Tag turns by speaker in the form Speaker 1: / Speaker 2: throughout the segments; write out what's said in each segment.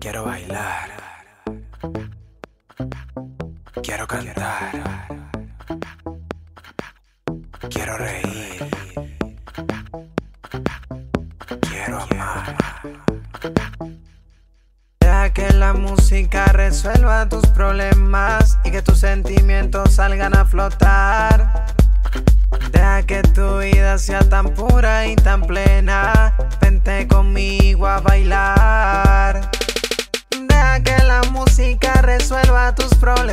Speaker 1: Quiero bailar. Quiero cantar. Quiero reír. Quiero amar. Deja que la música resuelva tus problemas y que tus sentimientos salgan a flotar. Deja que tu vida sea tan pura y tan plena.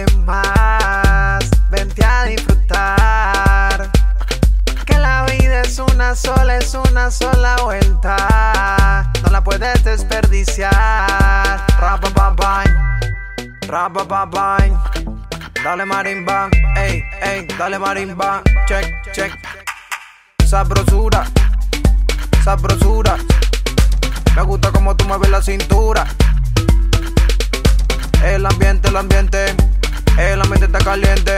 Speaker 1: Problemas. Vente a disfrutar. Que la vida es una sola, es una sola vuelta. No la puedes desperdiciar. Rapa Rapa Dale marimba, ey, ey, dale marimba, check, check. Sabrosura, sabrosura. Me gusta como tú mueves la cintura. El ambiente, el ambiente, el ambiente está caliente.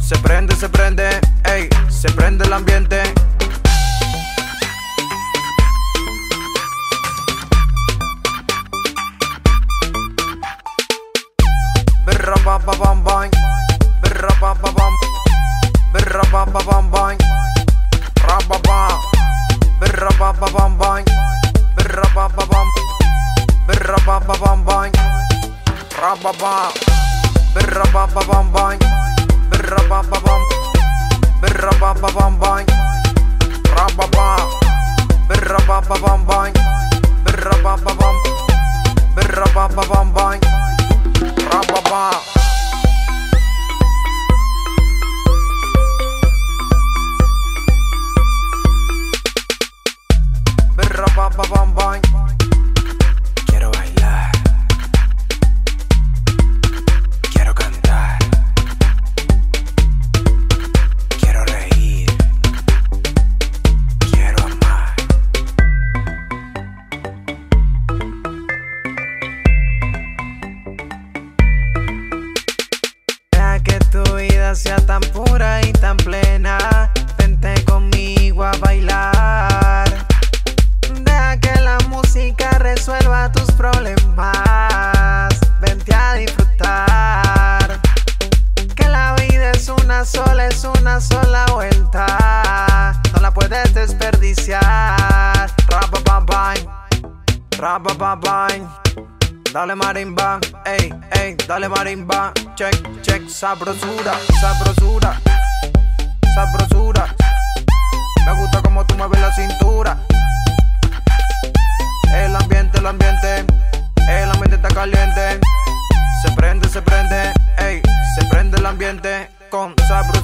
Speaker 1: Se prende, se prende, ey, se prende el ambiente. Birra ba ba bam bam. Birra ba ba bam. Birra ba ba bam bam. Ra ba ba. Birra ba ba bam bam. Birra ba ba bam. Birra ba ba bam bam. Ra ba ba Birra ba ba bam bam Birra ba ba bam Birra ba ba bam bam Ra ba ba Birra ba ba bam bam Birra ba ba bam Birra ba ba bam bam Rababa. Rabababam. Quiero sea tan pura y tan plena. Vente conmigo a bailar. Deja que la música resuelva tus problemas. Vente a disfrutar. Que la vida es una sola, es una sola vuelta. No la puedes desperdiciar. Rabababam. Dale marimba, ey, ey, dale marimba. Check, check, sabrosura, sabrosura, sabrosura. Me gusta como tú mueves la cintura. El ambiente, el ambiente, el ambiente está caliente. Se prende, se prende, ey, se prende el ambiente con sabrosura.